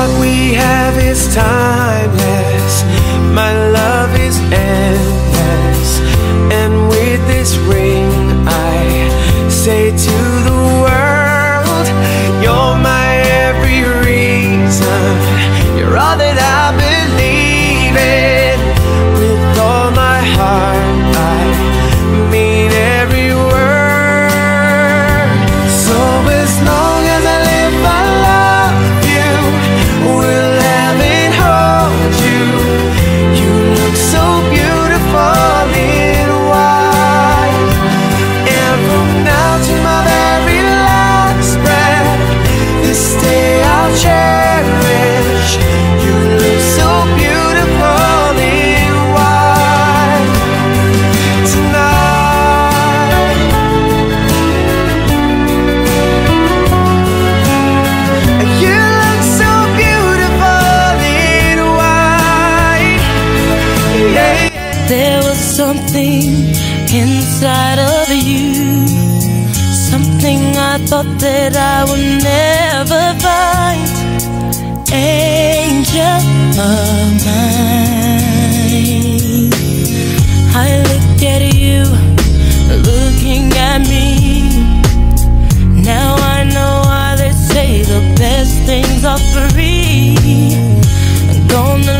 What we have is timeless. My love is endless. something inside of you. Something I thought that I would never find. Angel of mine. I look at you, looking at me. Now I know why they say the best things are free. Gonna